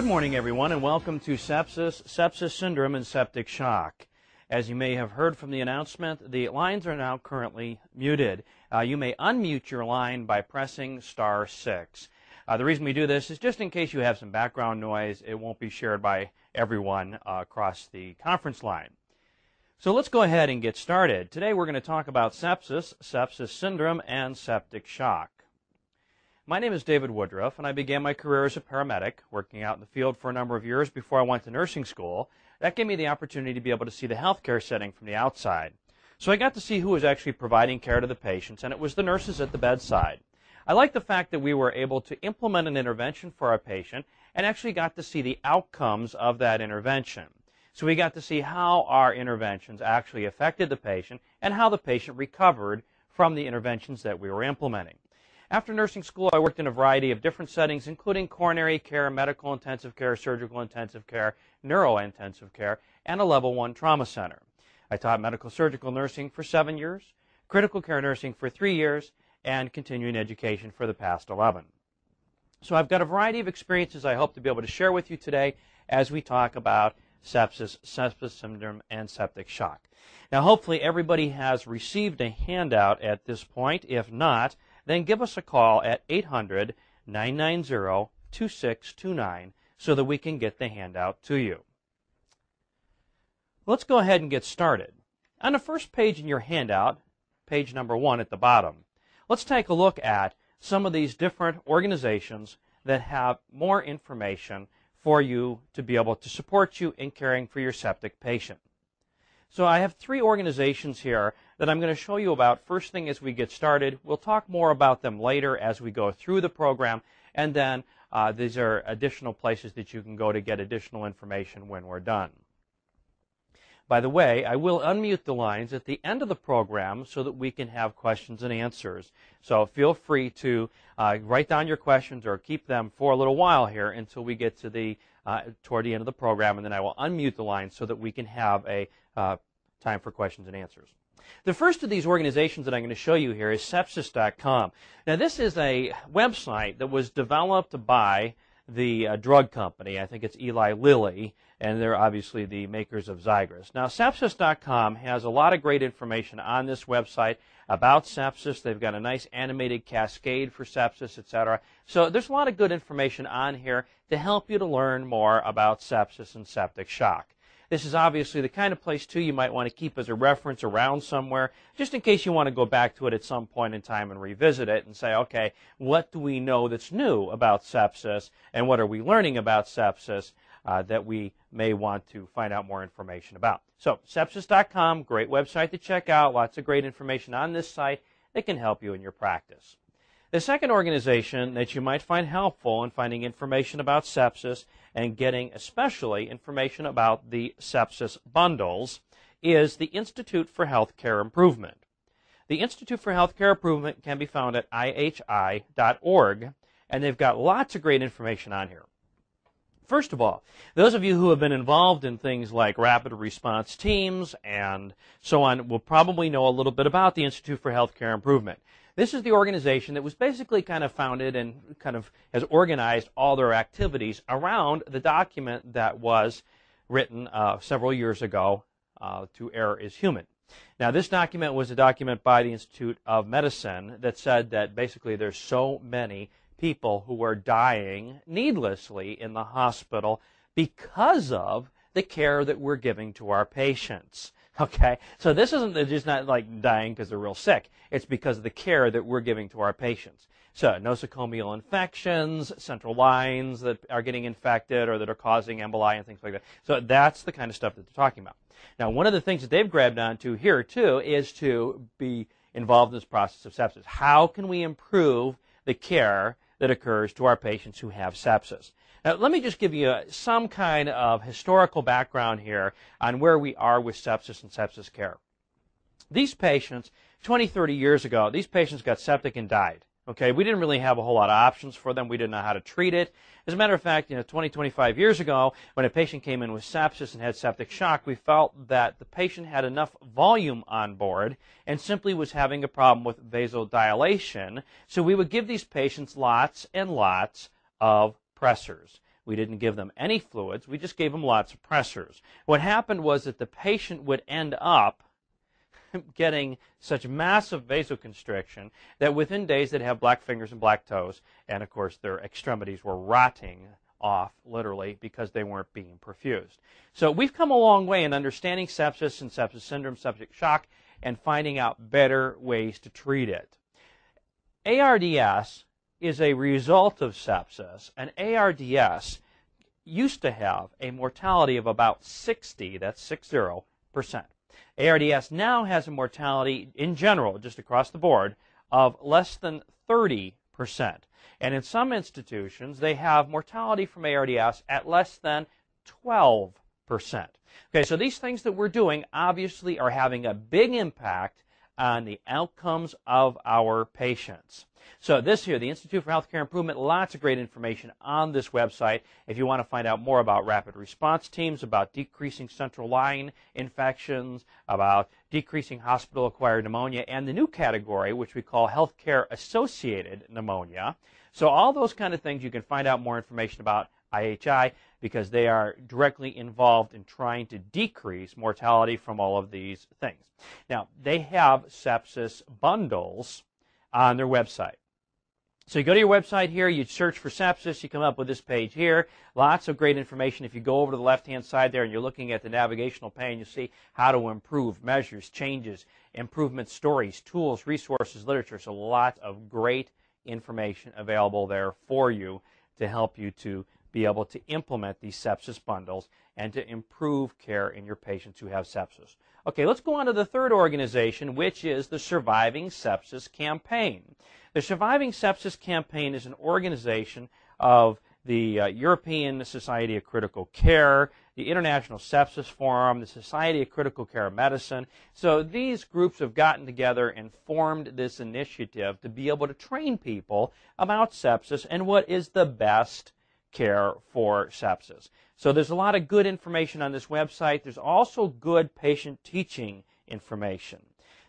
Good morning, everyone, and welcome to sepsis, sepsis syndrome, and septic shock. As you may have heard from the announcement, the lines are now currently muted. Uh, you may unmute your line by pressing star six. Uh, the reason we do this is just in case you have some background noise, it won't be shared by everyone uh, across the conference line. So let's go ahead and get started. Today we're going to talk about sepsis, sepsis syndrome, and septic shock. My name is David Woodruff, and I began my career as a paramedic, working out in the field for a number of years before I went to nursing school. That gave me the opportunity to be able to see the healthcare setting from the outside. So I got to see who was actually providing care to the patients, and it was the nurses at the bedside. I like the fact that we were able to implement an intervention for our patient and actually got to see the outcomes of that intervention. So we got to see how our interventions actually affected the patient and how the patient recovered from the interventions that we were implementing. After nursing school, I worked in a variety of different settings, including coronary care, medical intensive care, surgical intensive care, neuro intensive care, and a level one trauma center. I taught medical surgical nursing for seven years, critical care nursing for three years, and continuing education for the past 11. So I've got a variety of experiences I hope to be able to share with you today as we talk about sepsis, sepsis syndrome, and septic shock. Now, hopefully everybody has received a handout at this point. If not, then give us a call at 800 990 2629 so that we can get the handout to you. Let's go ahead and get started. On the first page in your handout, page number one at the bottom, let's take a look at some of these different organizations that have more information for you to be able to support you in caring for your septic patient. So I have three organizations here that I'm going to show you about first thing as we get started. We'll talk more about them later as we go through the program, and then uh, these are additional places that you can go to get additional information when we're done. By the way, I will unmute the lines at the end of the program so that we can have questions and answers. So feel free to uh, write down your questions or keep them for a little while here until we get to the uh, toward the end of the program, and then I will unmute the lines so that we can have a uh, time for questions and answers. The first of these organizations that I'm going to show you here is sepsis.com. Now, this is a website that was developed by the uh, drug company. I think it's Eli Lilly, and they're obviously the makers of Xigris. Now, sepsis.com has a lot of great information on this website about sepsis. They've got a nice animated cascade for sepsis, etc. So there's a lot of good information on here to help you to learn more about sepsis and septic shock. This is obviously the kind of place, too, you might want to keep as a reference around somewhere, just in case you want to go back to it at some point in time and revisit it and say, okay, what do we know that's new about sepsis, and what are we learning about sepsis uh, that we may want to find out more information about? So, sepsis.com, great website to check out, lots of great information on this site that can help you in your practice. The second organization that you might find helpful in finding information about sepsis and getting especially information about the sepsis bundles is the Institute for Healthcare Improvement. The Institute for Healthcare Improvement can be found at ihi.org, and they've got lots of great information on here. First of all, those of you who have been involved in things like rapid response teams and so on will probably know a little bit about the Institute for Healthcare Improvement. This is the organization that was basically kind of founded and kind of has organized all their activities around the document that was written uh, several years ago uh, to Error is Human. Now, this document was a document by the Institute of Medicine that said that basically there's so many people who are dying needlessly in the hospital because of the care that we're giving to our patients. Okay? So this isn't just not like dying because they're real sick. It's because of the care that we're giving to our patients. So nosocomial infections, central lines that are getting infected or that are causing emboli and things like that. So that's the kind of stuff that they're talking about. Now, one of the things that they've grabbed onto here too is to be involved in this process of sepsis. How can we improve the care that occurs to our patients who have sepsis. Now, let me just give you uh, some kind of historical background here on where we are with sepsis and sepsis care. These patients, 20, 30 years ago, these patients got septic and died. Okay, we didn't really have a whole lot of options for them. We didn't know how to treat it. As a matter of fact, you know, 20, 25 years ago, when a patient came in with sepsis and had septic shock, we felt that the patient had enough volume on board and simply was having a problem with vasodilation. So we would give these patients lots and lots of pressors. We didn't give them any fluids. We just gave them lots of pressors. What happened was that the patient would end up getting such massive vasoconstriction that within days they'd have black fingers and black toes, and of course their extremities were rotting off, literally, because they weren't being perfused. So we've come a long way in understanding sepsis and sepsis syndrome, septic shock, and finding out better ways to treat it. ARDS is a result of sepsis, and ARDS used to have a mortality of about 60, that's 60%. ARDS now has a mortality in general, just across the board, of less than 30%. And in some institutions, they have mortality from ARDS at less than 12%. Okay, so these things that we're doing obviously are having a big impact on the outcomes of our patients. So this here, the Institute for Healthcare Improvement, lots of great information on this website. If you want to find out more about rapid response teams, about decreasing central line infections, about decreasing hospital acquired pneumonia, and the new category, which we call healthcare associated pneumonia. So all those kind of things you can find out more information about IHI because they are directly involved in trying to decrease mortality from all of these things. Now, they have sepsis bundles on their website. So you go to your website here, you search for sepsis, you come up with this page here. Lots of great information. If you go over to the left-hand side there and you're looking at the navigational pane, you see how to improve, measures, changes, improvement stories, tools, resources, literature. So a lot of great information available there for you to help you to be able to implement these sepsis bundles and to improve care in your patients who have sepsis. Okay, let's go on to the third organization, which is the Surviving Sepsis Campaign. The Surviving Sepsis Campaign is an organization of the uh, European Society of Critical Care, the International Sepsis Forum, the Society of Critical Care Medicine. So these groups have gotten together and formed this initiative to be able to train people about sepsis and what is the best care for sepsis. So there's a lot of good information on this website. There's also good patient teaching information.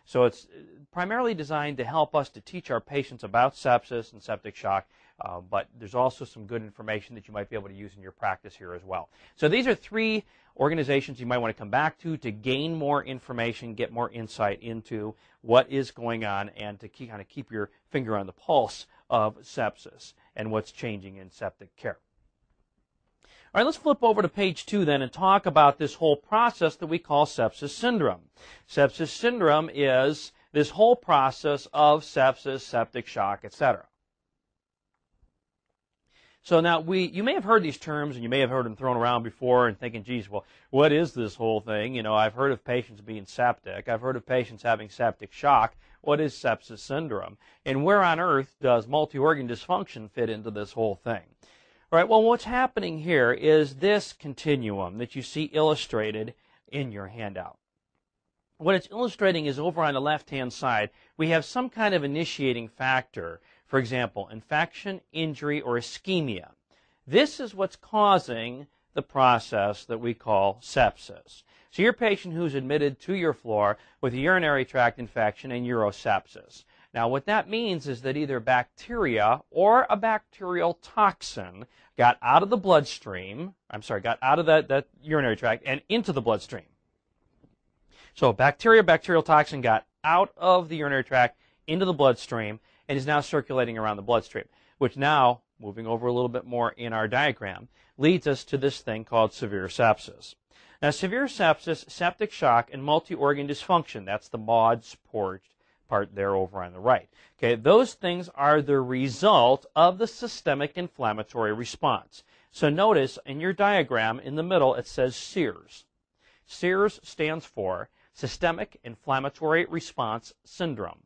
So it's primarily designed to help us to teach our patients about sepsis and septic shock, uh, but there's also some good information that you might be able to use in your practice here as well. So these are three organizations you might want to come back to to gain more information, get more insight into what is going on, and to keep, kind of keep your finger on the pulse of sepsis and what's changing in septic care. All right, let's flip over to page two then and talk about this whole process that we call sepsis syndrome. Sepsis syndrome is this whole process of sepsis, septic shock, etc. So now we, you may have heard these terms and you may have heard them thrown around before and thinking, geez, well, what is this whole thing? You know, I've heard of patients being septic. I've heard of patients having septic shock. What is sepsis syndrome? And where on earth does multi-organ dysfunction fit into this whole thing? All right, well, what's happening here is this continuum that you see illustrated in your handout. What it's illustrating is over on the left-hand side, we have some kind of initiating factor. For example, infection, injury, or ischemia. This is what's causing the process that we call sepsis. So your patient who's admitted to your floor with a urinary tract infection and urosepsis. Now, what that means is that either bacteria or a bacterial toxin got out of the bloodstream, I'm sorry, got out of that, that urinary tract and into the bloodstream. So, bacteria, bacterial toxin got out of the urinary tract into the bloodstream and is now circulating around the bloodstream, which now, moving over a little bit more in our diagram, leads us to this thing called severe sepsis. Now, severe sepsis, septic shock, and multi-organ dysfunction, that's the MODS port part there over on the right. Okay, those things are the result of the systemic inflammatory response. So notice in your diagram in the middle it says SIRS. SIRS stands for Systemic Inflammatory Response Syndrome.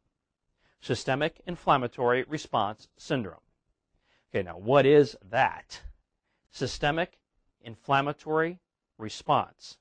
Systemic Inflammatory Response Syndrome. Okay, now what is that? Systemic Inflammatory Response